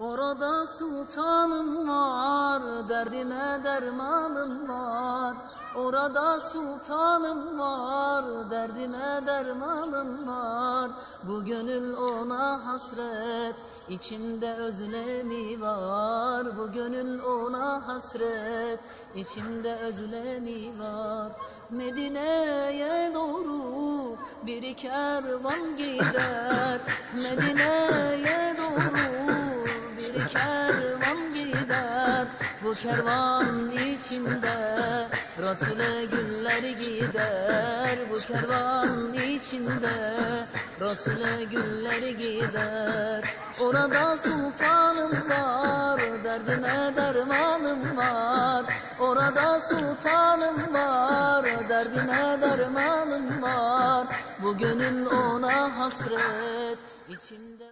Orada sultanım var, derdime dermanım var. Orada sultanım var, derdime dermanım var. Bu gönül ona hasret, içimde özlemi var. Bu gönül ona hasret, içimde özlemi var. Medine'ye doğru bir kervan gider. Medine'ye Bu kervan içinde Resul'e güller gider. Bu kervan içinde Resul'e güller gider. Orada sultanım var Derdime dermanım var. Orada sultanım var Derdime dermanım var. Bu gönül ona hasret içinde